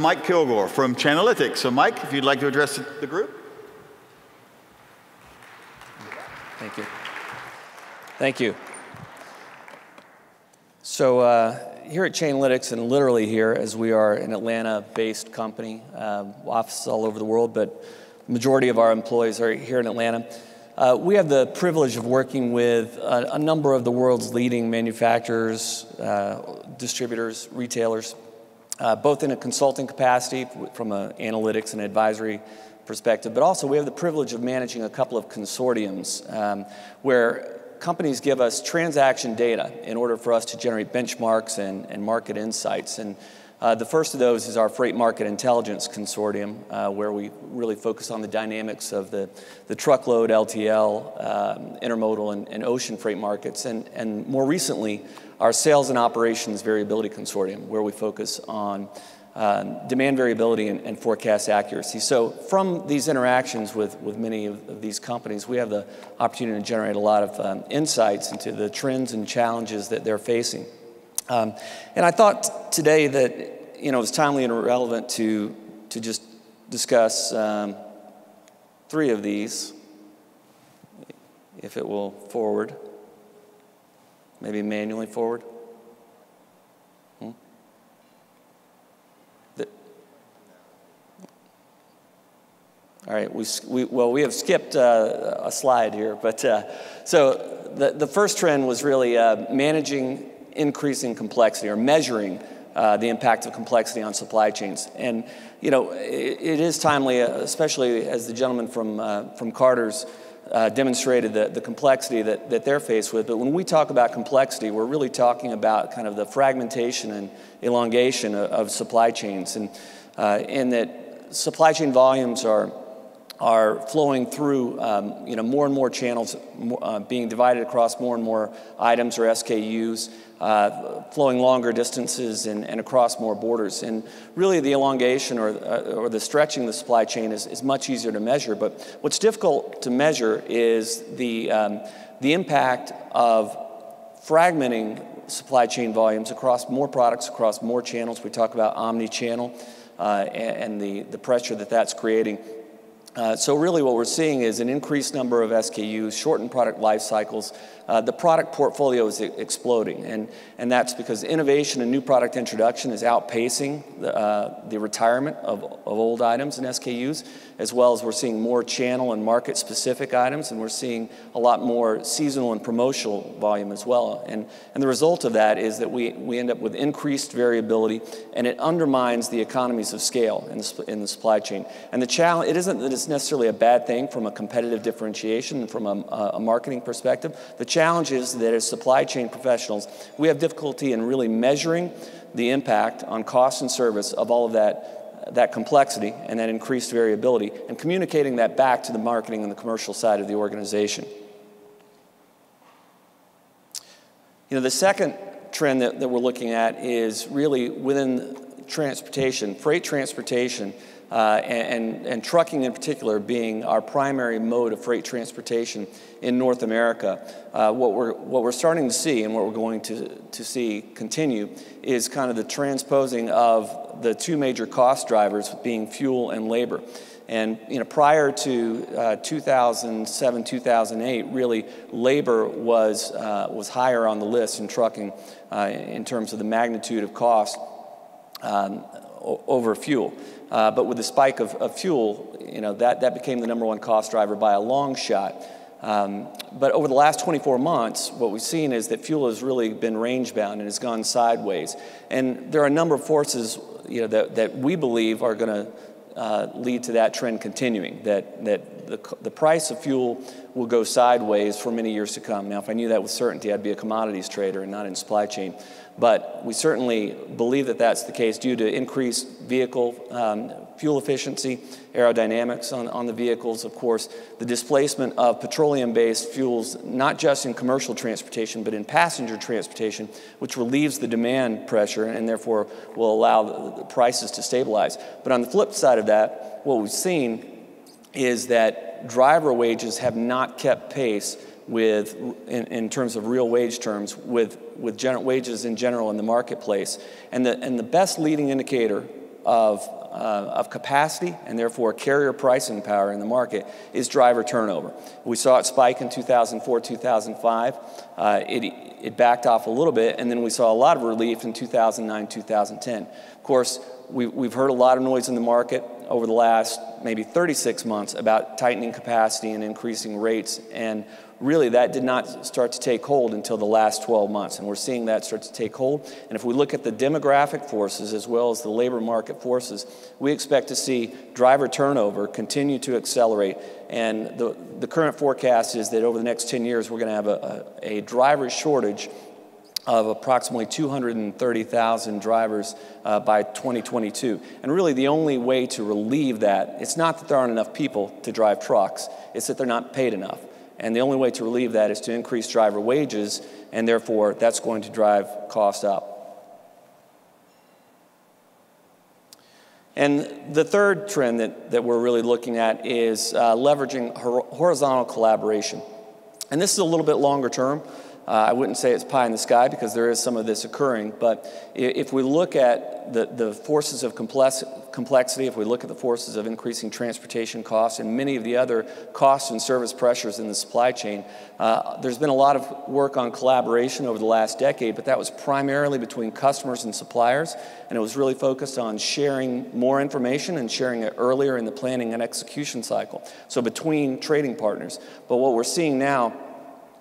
Mike Kilgore from Chainalytics. So, Mike, if you'd like to address the group. Thank you. Thank you. So, uh, here at Chainalytics, and literally here, as we are an Atlanta based company, um, offices all over the world, but majority of our employees are here in Atlanta. Uh, we have the privilege of working with a, a number of the world's leading manufacturers, uh, distributors, retailers, uh, both in a consulting capacity from an analytics and advisory perspective, but also we have the privilege of managing a couple of consortiums um, where companies give us transaction data in order for us to generate benchmarks and, and market insights. And uh, the first of those is our Freight Market Intelligence Consortium, uh, where we really focus on the dynamics of the, the truckload, LTL, um, intermodal, and, and, ocean freight markets. And, and more recently, our Sales and Operations Variability Consortium, where we focus on um, demand variability and, and, forecast accuracy. So, from these interactions with, with many of, of, these companies, we have the opportunity to generate a lot of um, insights into the trends and challenges that they're facing. Um, and I thought today that you know it's timely and relevant to to just discuss um, three of these, if it will forward, maybe manually forward. All right, we, we, well, we have skipped uh, a slide here, but uh, so the, the first trend was really uh, managing increasing complexity or measuring uh, the impact of complexity on supply chains. And, you know, it, it is timely, uh, especially as the gentleman from, uh, from Carter's demonstrated the, the complexity that, that they're faced with. But when we talk about complexity, we're really talking about kind of the fragmentation and elongation of, of supply chains. And in that supply chain volumes are are flowing through um, you know, more and more channels, uh, being divided across more and more items or SKUs, uh, flowing longer distances and, and, across more borders. And really, the elongation or, uh, or the stretching of the supply chain is, is much easier to measure. But what's difficult to measure is the, um, the impact of fragmenting supply chain volumes across more products, across more channels. We talk about omni channel uh, and, and the, the pressure that that's creating. Uh, so really what we're seeing is an increased number of SKUs, shortened product life cycles. Uh, the product portfolio is exploding, and, and that's because innovation and new product introduction is outpacing the, uh, the retirement of, of old items and SKUs, as well as we're seeing more channel and market specific items, and we're seeing a lot more seasonal and promotional volume as well. And, and the result of that is that we, we end up with increased variability, and it undermines the economies of scale in the, in the supply chain. And the challenge, it isn't that it's necessarily a bad thing from a competitive differentiation from a, a marketing perspective. The challenge is that as supply chain professionals, we have difficulty in really measuring the impact on cost and service of all of that, that complexity and that increased variability and communicating that back to the marketing and the commercial side of the organization. You know, the second trend that, that we're looking at is really within transportation, freight transportation uh, and, and, trucking in particular being our primary mode of freight transportation in North America, uh, what, we're, what we're starting to see and what we're going to, to see continue is kind of the transposing of the two major cost drivers being fuel and labor. And you know, prior to uh, 2007, 2008, really labor was, uh, was higher on the list in trucking uh, in terms of the magnitude of cost um, over fuel. Uh, but with the spike of, of, fuel, you know, that, that became the number one cost driver by a long shot. Um, but over the last 24 months, what we've seen is that fuel has really been range bound and has gone sideways. And there are a number of forces you know, that, that we believe are going to uh, lead to that trend continuing, that, that the, the price of fuel will go sideways for many years to come. Now, if I knew that with certainty, I'd be a commodities trader and not in supply chain. But we certainly believe that that's the case due to increased vehicle um, fuel efficiency, aerodynamics on, on the vehicles, of course, the displacement of petroleum based fuels, not just in commercial transportation, but in passenger transportation, which relieves the demand pressure and therefore will allow the, prices to stabilize. But on the flip side of that, what we've seen is that driver wages have not kept pace with, in, in, terms of real wage terms, with, with wages in general in the marketplace. And the, and the best leading indicator of, uh, of capacity and therefore carrier pricing power in the market is driver turnover. We saw it spike in 2004, 2005. Uh, it, it backed off a little bit, and then we saw a lot of relief in 2009, 2010. Of course, we, we've heard a lot of noise in the market over the last maybe 36 months about tightening capacity and increasing rates. And really, that did not start to take hold until the last 12 months. And we're seeing that start to take hold. And if we look at the demographic forces as well as the labor market forces, we expect to see driver turnover continue to accelerate. And the, the current forecast is that over the next 10 years, we're going to have a, a, a driver shortage of approximately 230,000 drivers uh, by 2022. And really, the only way to relieve that, it's not that there aren't enough people to drive trucks, it's that they're not paid enough. And the only way to relieve that is to increase driver wages, and therefore, that's going to drive costs up. And the third trend that, that we're really looking at is uh, leveraging horizontal collaboration. And this is a little bit longer term. Uh, I wouldn't say it's pie in the sky because there is some of this occurring, but if we look at the, the forces of complex, complexity, if we look at the forces of increasing transportation costs and many of the other costs and service pressures in the supply chain, uh, there's been a lot of work on collaboration over the last decade, but that was primarily between customers and suppliers, and it was really focused on sharing more information and sharing it earlier in the planning and execution cycle. So between trading partners. But what we're seeing now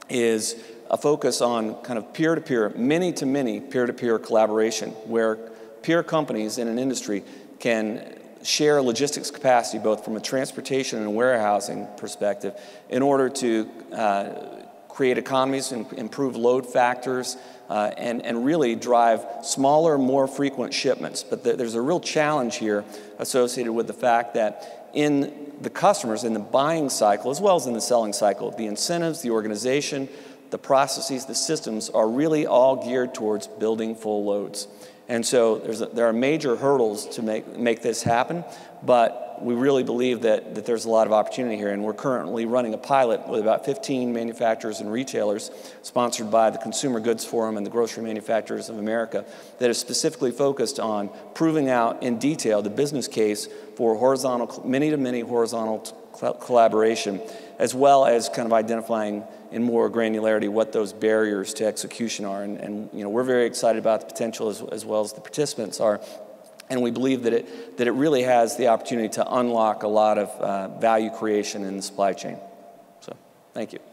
is a focus on kind of peer to peer, many to many peer to peer collaboration, where peer companies in an industry can share logistics capacity both from a transportation and warehousing perspective in order to uh, create economies and improve load factors uh, and, and really drive smaller, more frequent shipments. But the, there's a real challenge here associated with the fact that in the customers, in the buying cycle, as well as in the selling cycle, the incentives, the organization, the processes, the systems are really all geared towards building full loads. And so a, there are major hurdles to make, make this happen, but we really believe that, that there's a lot of opportunity here. And we're currently running a pilot with about 15 manufacturers and retailers, sponsored by the Consumer Goods Forum and the Grocery Manufacturers of America, that is specifically focused on proving out in detail the business case for horizontal, many to many horizontal collaboration, as well as kind of identifying in more granularity what those barriers to execution are. And, and you know, we're very excited about the potential as, as well as the participants are. And we believe that it, that it really has the opportunity to unlock a lot of uh, value creation in the supply chain. So, thank you.